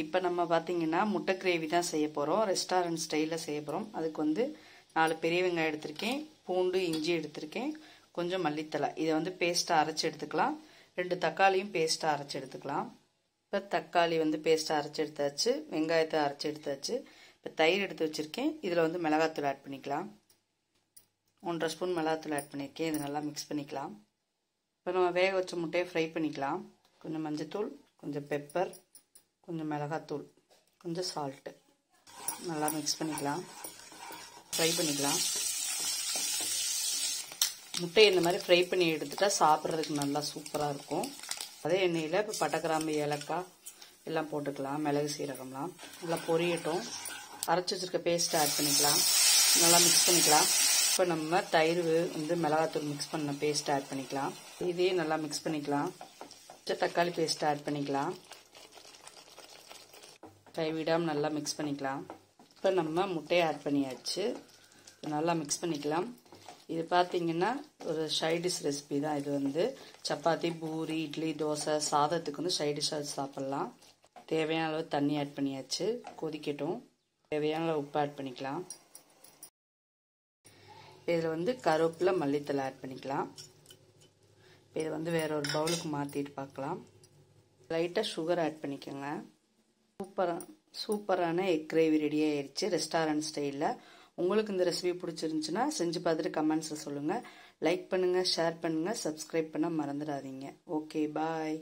இப்போ நம்ம பார்த்தீங்கன்னா முட்டை கிரேவி தான் செய்ய போகிறோம் ரெஸ்டாரண்ட் ஸ்டைலில் செய்ய போகிறோம் அதுக்கு வந்து நாலு பெரிய வெங்காயம் எடுத்திருக்கேன். பூண்டு இஞ்சி எடுத்திருக்கேன். கொஞ்சம் மல்லித்தலை இதை வந்து பேஸ்ட்டாக அரைச்சி எடுத்துக்கலாம். ரெண்டு தக்காளியும் பேஸ்ட்டாக அரைச்சி எடுத்துக்கலாம். இப்போ தக்காளி வந்து பேஸ்ட்டாக அரைச்சி எடுத்தாச்சு. வெங்காயத்தை அரைச்சி எடுத்தாச்சு. இப்போ தயிர் எடுத்து வச்சுருக்கேன். இதில் வந்து மிளகாத்தூள் ஆட் பண்ணிக்கலாம். ஒன்றரை ஸ்பூன் மிளகாத்தூள் ஆட் பண்ணியிருக்கேன் இது நல்லா மிக்ஸ் பண்ணிக்கலாம். இப்போ நம்ம வேக வச்ச முட்டையை ஃப்ரை பண்ணிக்கலாம். கொஞ்சம் மஞ்சத்தூள் கொஞ்சம் பெப்பர் கொஞ்சம் மிளகாத்தூள் கொஞ்சம் சால்ட்டு நல்லா மிக்ஸ் பண்ணிக்கலாம். ஃப்ரை பண்ணிக்கலாம். முட்டையை இந்த மாதிரி ஃப்ரை பண்ணி எடுத்துட்டால் சாப்பிட்றதுக்கு நல்லா சூப்பராக இருக்கும். அதே எண்ணெயில் இப்போ பட்டைக்கிராம்பு ஏலக்காய் எல்லாம் போட்டுக்கலாம். மிளகு சீரகம்லாம். நல்லா பொரியட்டும். அரைச்சி வச்சுருக்க பேஸ்ட்டை ஆட் பண்ணிக்கலாம். நல்லா மிக்ஸ் பண்ணிக்கலாம். இப்போ நம்ம தயிர் வந்து மிளகாத்தூள் மிக்ஸ் பண்ண பேஸ்ட் ஆட் பண்ணிக்கலாம். இதையும் நல்லா மிக்ஸ் பண்ணிக்கலாம். தக்காளி பேஸ்ட் ஆட் பண்ணிக்கலாம். கைவிடாமல் நல்லா மிக்ஸ் பண்ணிக்கலாம். இப்போ நம்ம முட்டையை ஆட் பண்ணியாச்சு. நல்லா மிக்ஸ் பண்ணிக்கலாம். இது பார்த்தீங்கன்னா ஒரு சைடிஷ் ரெசிபி தான். இது வந்து சப்பாத்தி பூரி இட்லி தோசை சாதத்துக்கு வந்து சைடிஷாக சாப்பிட்லாம். தேவையான அளவு தண்ணி ஆட் பண்ணியாச்சு. கொதிக்கட்டும். தேவையான அளவு உப்பு ஆட் பண்ணிக்கலாம். இதில் வந்து கருவேப்பில் மல்லித்தலை ஆட் பண்ணிக்கலாம். இப்போ இதை வந்து வேற ஒரு பவுலுக்கு மாற்றிட்டு பார்க்கலாம். லைட்டாக சுகர் ஆட் பண்ணிக்கோங்க. சூப்பராக சூப்பரான எக் கிரேவி ரெடி ஆயிடுச்சு ரெஸ்டாரண்ட் ஸ்டைலில் உங்களுக்கு இந்த ரெசிபி பிடிச்சிருந்துச்சுன்னா செஞ்சு பார்த்துட்டு கமெண்ட்ஸில் சொல்லுங்கள் லைக் பண்ணுங்கள் ஷேர் பண்ணுங்கள் சப்ஸ்கிரைப் பண்ண மறந்துடாதீங்க. Okay bye